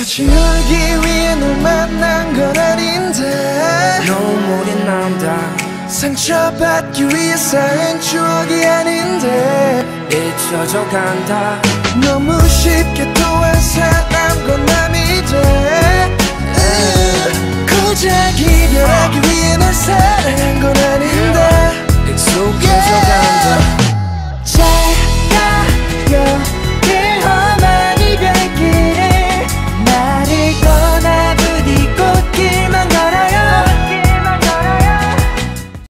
같이 놀기 위해 널 만난 건 아닌데. 눈물이 난다 상처받기 위해 쌓은 추억이 아닌데. 잊혀져 간다. 너무 쉽게 또한 사람 건 남이 돼. 음, 고작 이별하기